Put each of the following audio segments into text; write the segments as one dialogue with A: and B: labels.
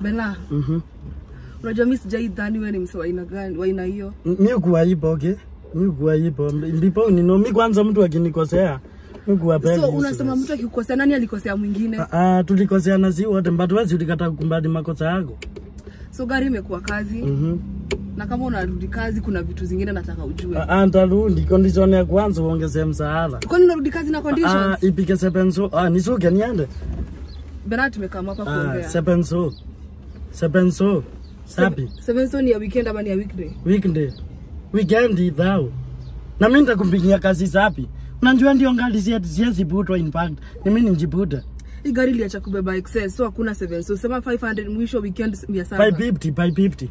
A: Bena,
B: Mhm.
A: unajua mimi sijai dhani wewe ni mse wa aina gani, wa aina hiyo.
B: Mimi kuwa ipo, okay? Mimi kuwa ipo. Ndipo nino mimi kwanza mtu akinikosea. Mungu kuwa peli.
A: So unasema mtu akikukosea, nani alikosea mwingine?
B: Ah, tulikosea tulikoseana si wote, but wewe ulikata kukumbali makosa yako.
A: So gari imekuwa kazi
B: Mhm.
A: Mm na kama unarudi kazi, kuna vitu zingine nataka ujue.
B: Ah, ah, ntarudi condition ya kwanza uongeze msaada.
A: Kwani unarudi kazi na
B: Ah, ipike sepenso. Ah, nisuke niende.
A: Bernard tumekaa hapa kuongea.
B: Ah,
A: kuongea.
B: Sepenso. Sepenso. Sapi.
A: Seven so ni ya weekend ama ni ya weekday?
B: Weekday. Weekend thao. Na mimi nitakumpigia kazi sapi. Unajua ndio ngali siezi butwa in fact. Ni mimi nijibuta.
A: Hii gari iliacha kubeba excess, so hakuna seven. So sema 500 mwisho weekend 700.
B: 550, 550.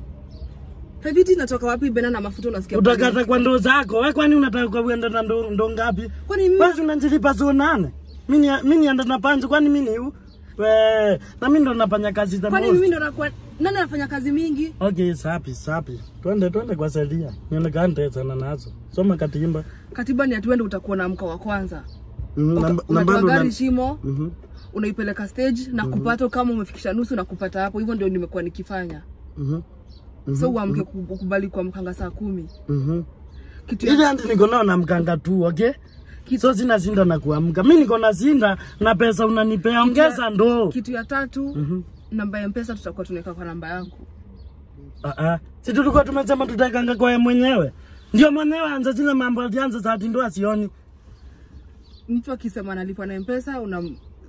A: 550 inatoka wapi Bena na mafuta unasikia?
B: Utakata kwa ndoo zako. Wewe kwani unataka kwa uenda na ndoo ngapi?
A: Kwani mimi
B: Basi unanjilipa zo nane. Mimi ni- mimi nienda na panzi kwani mimi ni? We, na mimi ndo nafanya kazi za
A: kwani mimi ndo nakuwa nani anafanya kazi mingi?
B: Okay, sapi sapi. Twende twende kwa seria. Nionekane sana nazo. Soma katimba.
A: Katiba ni atuende utakuwa na mka wa kwanza.
B: Mhm,
A: Uka-
B: namba-
A: gari shimo,
B: Mhm.
A: unaipeleka stage na kupata kama umefikisha nusu na kupata hapo. Hivyo ndio nimekuwa nikifanya.
B: Mhm.
A: So uamke kukubali kwa mkanga saa kumi.
B: Mhm.
A: Kitu
B: Ile
A: ya,
B: andi niko nao na mkanga tu, okay?
A: Kitu,
B: So sina zinda na kuamka. Mimi niko na zinda na pesa unanipea ongeza ndo.
A: kitu ya tatu
B: mm -hmm.
A: namba ya mpesa tutakuwa tunaweka kwa namba yangu.
B: Ah ah. Si tulikuwa tumesema tutakanga kwa yeye mwenyewe. Ndio mwenyewe anza zile mambo alianza za ati ndo asioni.
A: Mtu akisema analipa na mpesa una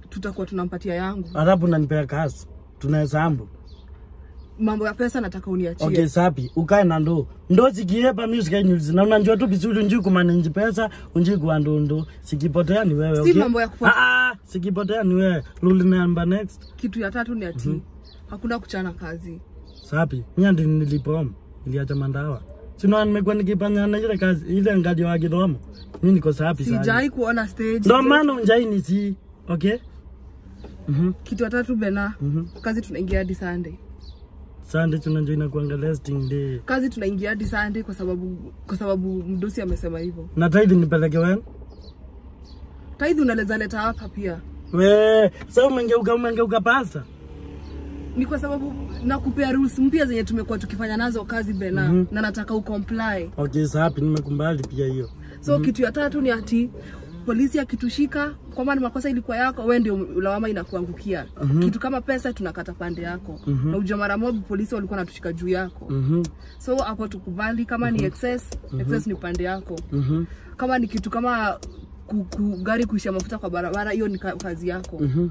A: tutakuwa tunampatia yangu.
B: Arabu unanipea kazi. Tunahesabu.
A: Mambo ya pesa nataka uniachie.
B: Okay, sapi. Ukae na ndo. Ndo zikiepa mimi sikai news. Na unajua tu vizuri unjui kumanage pesa, unjui kwa ndo ndo. Sikipotea ni wewe, okay?
A: Si mambo ya kupotea.
B: Ah ah, sikipotea ni wewe. Rule number next.
A: Kitu ya tatu ni ati mm -hmm. hakuna kuchana kazi.
B: Sapi, mimi ndi nilipoma. Niliacha mandawa. Sino nimekuwa nikifanya na ile kazi ile ngaji wa kidomo. Mimi niko sapi sana.
A: Sijai kuona stage.
B: Ndio maana unjai ni si. Okay? Mhm.
A: Kitu ya tatu Bena,
B: Mhm.
A: kazi tunaingia hadi Sunday.
B: Sunday tunajua inakuanga lasting day.
A: Kazi tunaingia hadi Sunday kwa sababu kwa sababu mdosi amesema hivyo.
B: Na tithe nipeleke wewe.
A: Tithe unaleza leta hapa pia.
B: We, sasa umengeuka umengeuka pasta.
A: Ni kwa sababu nakupea rules mpya zenye tumekuwa tukifanya nazo kazi Bena
B: -hmm.
A: na nataka ucomply.
B: Okay, sapi nimekumbali pia hiyo.
A: So mm -hmm. kitu ya tatu ni ati polisi akitushika kwamba ni makosa ilikuwa yako, wewe ndio ulawama inakuangukia. mm -hmm. Kitu kama pesa tunakata pande yako. mm -hmm. Na ujua mara moja polisi walikuwa wanatushika juu yako.
B: mm -hmm.
A: So hapo tukubali kama mm -hmm. ni excess, excess ni pande yako.
B: mm -hmm.
A: Kama ni kitu kama kuku, ku, gari kuisha mafuta kwa barabara, hiyo ni kazi yako.
B: Mhm.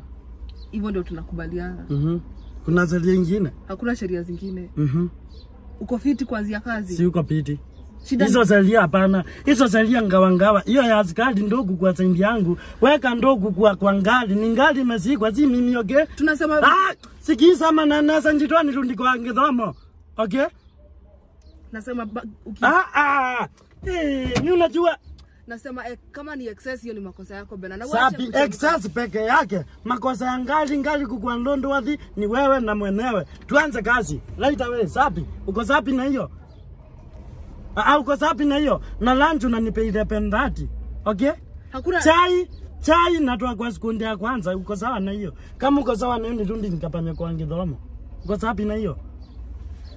A: Hivyo ndio tunakubaliana.
B: mm -hmm. Kuna sheria nyingine?
A: Hakuna sheria zingine.
B: mm -hmm.
A: Uko fiti kuanzia kazi.
B: Si uko piti.
A: Shida
B: Hizo zalia hapana. Hizo zalia ngawa ngawa. Hiyo ya askari ndogo kwa zaidi yangu. Weka ndogo kwa kwa ngali. Ni ngali imesikwa si mimi okay?
A: tunasema
B: Ah, sikiza manana sanjitoa nirundi kwa ngidhomo. Okay?
A: nasema ba- uki,
B: Ah ah. Eh, ni unajua
A: nasema eh, kama ni excess hiyo ni makosa yako bena. Na uache
B: excess peke yake. Makosa ya ngali ngali kukuandondo wathi ni wewe na mwenyewe. Tuanze kazi. Right away Sabi, Uko sapi na hiyo? Ah, uko sapi na hiyo? Na lunch unanipa ile pendati. Okay?
A: Hakuna
B: chai chai natoa kwa sekundi ya kwanza. Uko sawa na hiyo? Kama uko sawa na hiyo, nirudi nikapanya kwa ngidhomo. Uko sapi na hiyo?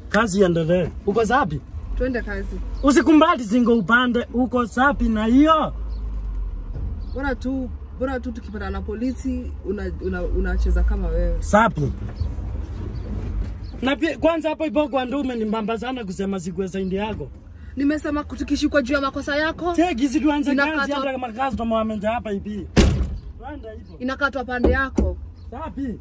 B: Kazi endelee Uko sapi?
A: twende kazi.
B: Usikumbali singo upande. Uko sapi na hiyo?
A: Bora tu bora tu tukipata na polisi unacheza una, una kama wewe.
B: Sapi. Na pia kwanza hapo ipo kwa ndume ni mbamba sana kusema sikuwe saindi yako.
A: Nimesema tukishikwa juu ya makosa yako
B: tuanze
A: Inakatwa-
B: kazi kama kazi hapa hivi.
A: Pande yako.
B: Sapi.